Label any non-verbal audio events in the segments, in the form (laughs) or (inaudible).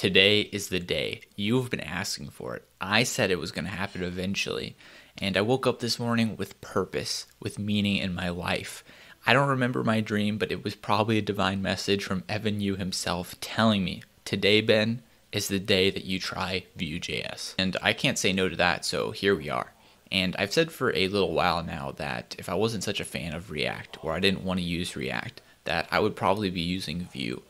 Today is the day. You've been asking for it. I said it was going to happen eventually. And I woke up this morning with purpose, with meaning in my life. I don't remember my dream, but it was probably a divine message from Evan You himself telling me, Today, Ben, is the day that you try Vue.js. And I can't say no to that, so here we are. And I've said for a little while now that if I wasn't such a fan of React or I didn't want to use React, that I would probably be using Vue.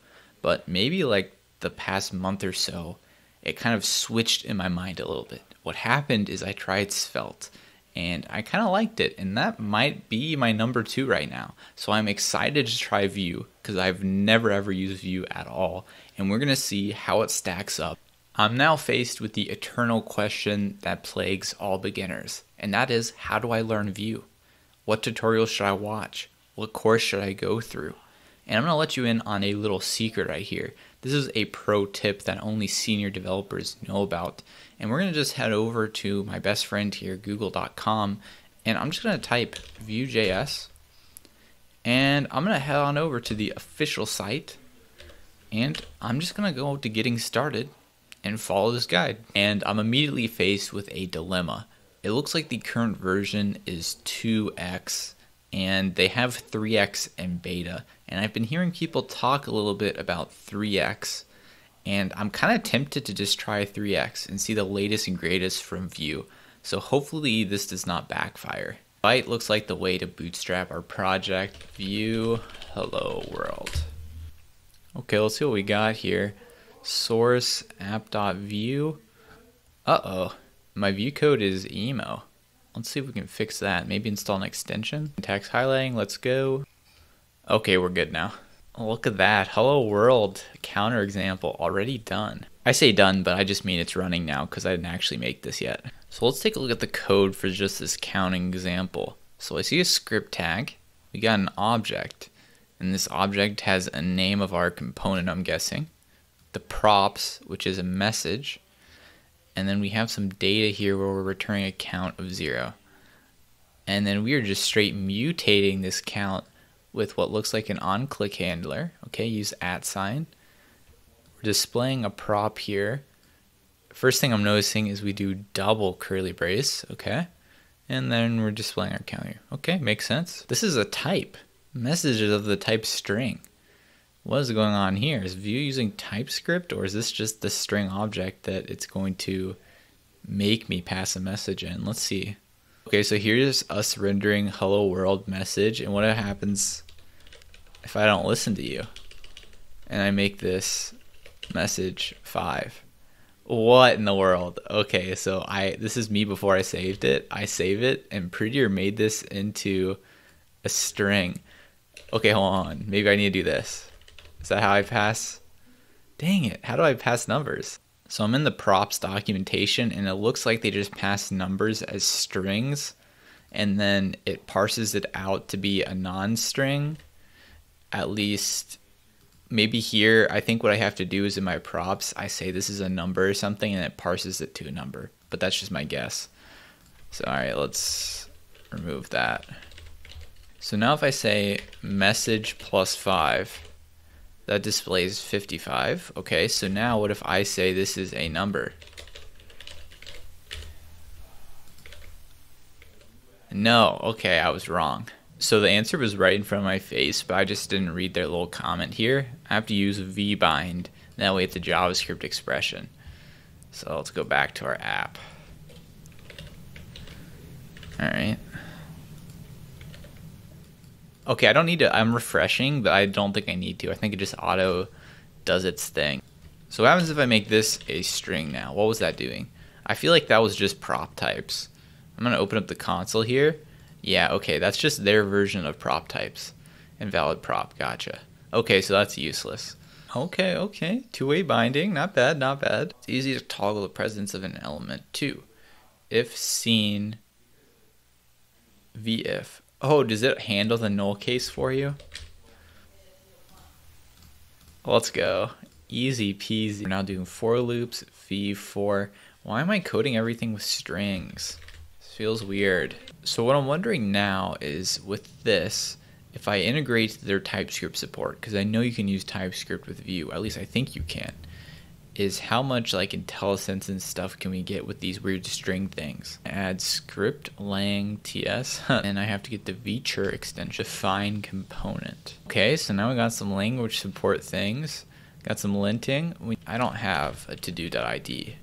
But maybe like the past month or so, it kind of switched in my mind a little bit. What happened is I tried Svelte and I kind of liked it, and that might be my number two right now. So I'm excited to try Vue because I've never ever used Vue at all, and we're gonna see how it stacks up. I'm now faced with the eternal question that plagues all beginners, and that is how do I learn Vue? What tutorials should I watch? What course should I go through? And I'm gonna let you in on a little secret right here. This is a pro tip that only senior developers know about. And we're going to just head over to my best friend here, google.com, and I'm just going to type Vue.js. And I'm going to head on over to the official site. And I'm just going to go to getting started and follow this guide. And I'm immediately faced with a dilemma. It looks like the current version is 2x and they have 3x and beta. And I've been hearing people talk a little bit about 3x, and I'm kind of tempted to just try 3x and see the latest and greatest from Vue. So hopefully this does not backfire. Vite looks like the way to bootstrap our project. Vue hello world. Okay, let's see what we got here. Source app.vue. Uh-oh, my Vue code is emo. Let's see if we can fix that. Maybe install an extension. Text highlighting, let's go. Okay, we're good now. Look at that. Hello world counter example already done. I say done, but I just mean it's running now because I didn't actually make this yet. So let's take a look at the code for just this counting example. So I see a script tag. We got an object. And this object has a name of our component, I'm guessing. The props, which is a message and then we have some data here where we're returning a count of zero. And then we are just straight mutating this count with what looks like an on-click handler. Okay, use at sign. We're displaying a prop here. First thing I'm noticing is we do double curly brace, okay? And then we're displaying our count here. Okay, makes sense. This is a type. Messages of the type string what is going on here? Is Vue using TypeScript or is this just the string object that it's going to make me pass a message in? Let's see. Okay, so here's us rendering hello world message and what happens if I don't listen to you and I make this message 5. What in the world? Okay, so I this is me before I saved it. I save it and Prettier made this into a string. Okay, hold on. Maybe I need to do this. Is that how I pass? Dang it, how do I pass numbers? So I'm in the props documentation and it looks like they just pass numbers as strings and then it parses it out to be a non-string. At least maybe here I think what I have to do is in my props I say this is a number or something and it parses it to a number. But that's just my guess. So alright, let's remove that. So now if I say message plus 5 that displays 55. Okay, so now what if I say this is a number? No, okay, I was wrong. So the answer was right in front of my face, but I just didn't read their little comment here. I have to use v-bind, that way it's a JavaScript expression. So let's go back to our app. Alright. Okay, I don't need to. I'm refreshing, but I don't think I need to. I think it just auto does its thing. So what happens if I make this a string now? What was that doing? I feel like that was just prop types. I'm to open up the console here. Yeah, okay, that's just their version of prop types. Invalid prop, gotcha. Okay, so that's useless. Okay, okay, two-way binding, not bad, not bad. It's easy to toggle the presence of an element too. If seen v-if Oh, does it handle the null case for you? Let's go. Easy peasy. We're now doing for loops, v-for. Why am I coding everything with strings? This feels weird. So what I'm wondering now is with this, if I integrate their TypeScript support, because I know you can use TypeScript with Vue, at least I think you can. Is how much like IntelliSense and stuff can we get with these weird string things. Add script lang ts, and I have to get the Vetur extension define component. Okay, so now we got some language support things. Got some linting. We, I don't have a to-do.id.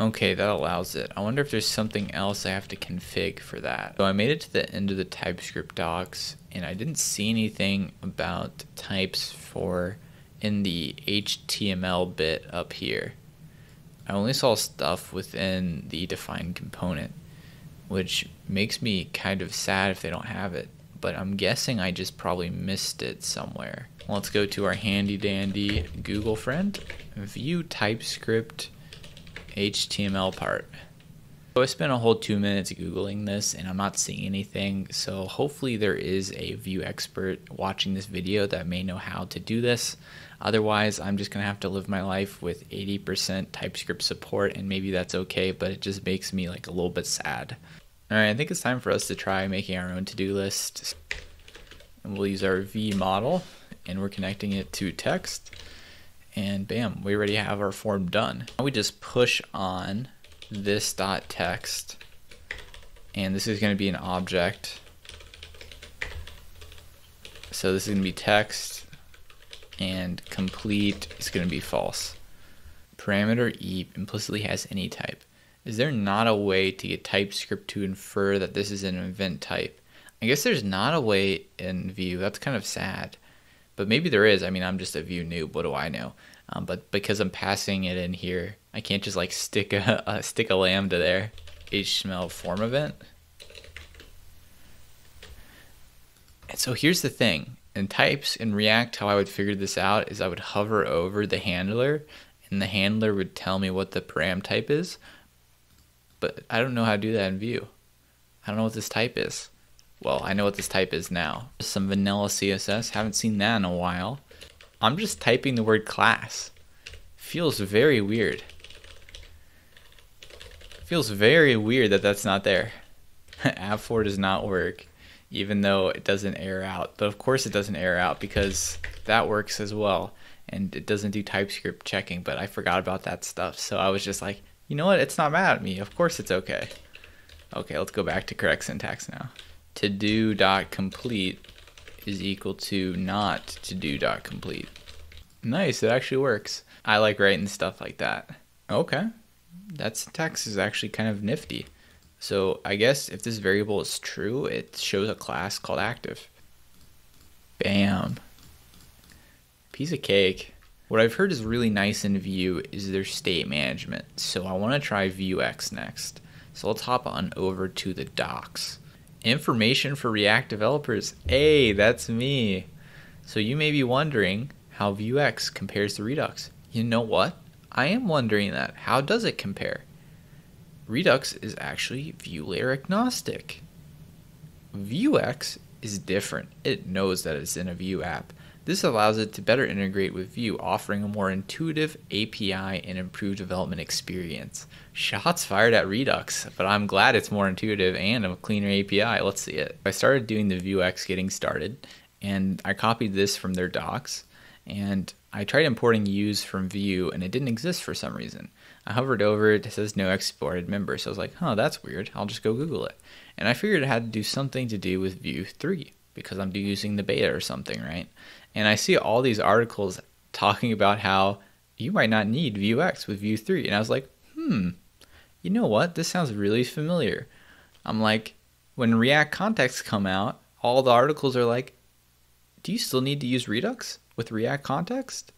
Okay, that allows it. I wonder if there's something else I have to config for that. So I made it to the end of the TypeScript docs, and I didn't see anything about types for in the HTML bit up here. I only saw stuff within the defined component, which makes me kind of sad if they don't have it, but I'm guessing I just probably missed it somewhere. Let's go to our handy dandy Google friend, Vue TypeScript HTML part. So I spent a whole two minutes Googling this and I'm not seeing anything. So hopefully there is a Vue expert watching this video that may know how to do this. Otherwise, I'm just going to have to live my life with 80% TypeScript support and maybe that's okay, but it just makes me like a little bit sad. All right, I think it's time for us to try making our own to-do list. And we'll use our v-model and we're connecting it to text and bam, we already have our form done. Now we just push on this dot text and this is going to be an object. So this is going to be text and complete is going to be false. Parameter e implicitly has any type. Is there not a way to get TypeScript to infer that this is an event type? I guess there's not a way in Vue. That's kind of sad but maybe there is. I mean, I'm just a Vue noob. What do I know? Um, but because I'm passing it in here, I can't just like stick a, (laughs) stick a lambda there. HTML form event. And so here's the thing. In types in React, how I would figure this out is I would hover over the handler, and the handler would tell me what the param type is. But I don't know how to do that in Vue. I don't know what this type is. Well, I know what this type is now. Some vanilla CSS, haven't seen that in a while. I'm just typing the word class. Feels very weird. Feels very weird that that's not there. (laughs) App4 does not work, even though it doesn't error out. But of course it doesn't error out because that works as well. And it doesn't do TypeScript checking, but I forgot about that stuff. So I was just like, you know what? It's not mad at me. Of course it's okay. Okay, let's go back to correct syntax now to do dot complete is equal to not to do dot complete. Nice, it actually works. I like writing stuff like that. Okay, that syntax is actually kind of nifty. So I guess if this variable is true, it shows a class called active. Bam. Piece of cake. What I've heard is really nice in Vue is their state management. So I want to try Vuex next. So let's hop on over to the docs information for React developers. Hey, that's me. So you may be wondering how Vuex compares to Redux. You know what? I am wondering that. How does it compare? Redux is actually view layer agnostic. Vuex is different. It knows that it's in a Vue app. This allows it to better integrate with Vue, offering a more intuitive API and improved development experience. Shots fired at Redux, but I'm glad it's more intuitive and a cleaner API. Let's see it. I started doing the Vuex getting started, and I copied this from their docs, and I tried importing use from Vue, and it didn't exist for some reason. I hovered over it, it says no exported member, so I was like, huh, that's weird. I'll just go Google it. And I figured it had to do something to do with Vue 3 because I'm using the beta or something, right? And I see all these articles talking about how you might not need Vuex with Vue 3. And I was like, hmm, you know what? This sounds really familiar. I'm like, when React Context come out, all the articles are like, do you still need to use Redux with React Context?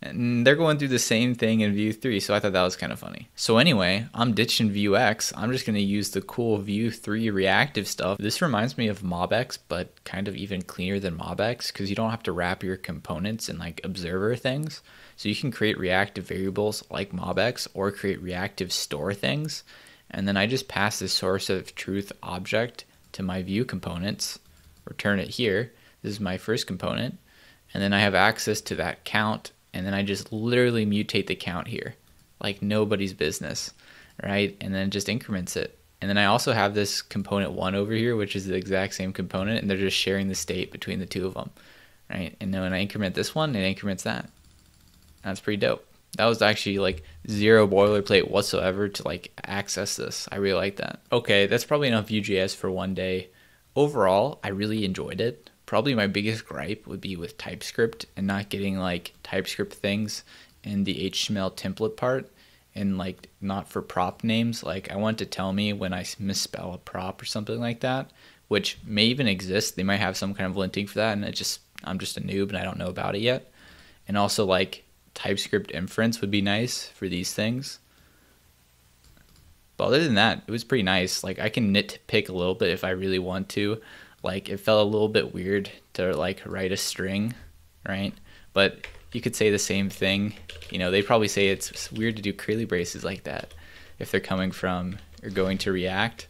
And they're going through the same thing in Vue 3, so I thought that was kind of funny. So anyway, I'm ditching Vuex. I'm just going to use the cool Vue 3 reactive stuff. This reminds me of MobX, but kind of even cleaner than MobX because you don't have to wrap your components in like observer things. So you can create reactive variables like MobX or create reactive store things. And then I just pass the source of truth object to my Vue components, return it here. This is my first component. And then I have access to that count and then I just literally mutate the count here, like nobody's business, right? And then it just increments it. And then I also have this component one over here, which is the exact same component, and they're just sharing the state between the two of them, right? And then when I increment this one, it increments that. That's pretty dope. That was actually like zero boilerplate whatsoever to like access this. I really like that. Okay, that's probably enough Vue.js for one day. Overall, I really enjoyed it. Probably my biggest gripe would be with TypeScript and not getting like TypeScript things in the HTML template part and like not for prop names. Like I want to tell me when I misspell a prop or something like that, which may even exist. They might have some kind of linting for that, and it just I'm just a noob and I don't know about it yet. And also like TypeScript inference would be nice for these things. But other than that, it was pretty nice. Like I can nitpick a little bit if I really want to. Like it felt a little bit weird to like write a string, right? But you could say the same thing. You know, they probably say it's weird to do curly braces like that if they're coming from or going to React.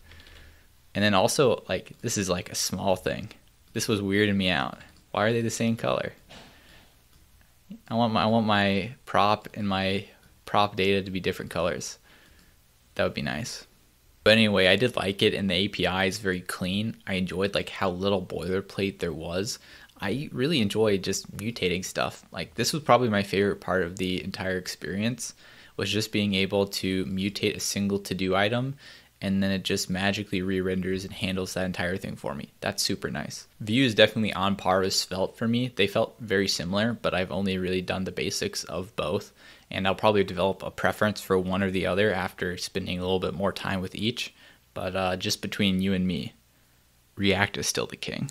And then also like this is like a small thing. This was weirding me out. Why are they the same color? I want my I want my prop and my prop data to be different colors. That would be nice. But anyway, I did like it and the API is very clean. I enjoyed like how little boilerplate there was. I really enjoyed just mutating stuff. Like this was probably my favorite part of the entire experience was just being able to mutate a single to-do item and then it just magically re-renders and handles that entire thing for me. That's super nice. Vue is definitely on par with Svelte for me. They felt very similar, but I've only really done the basics of both, and I'll probably develop a preference for one or the other after spending a little bit more time with each. But uh, just between you and me, React is still the king.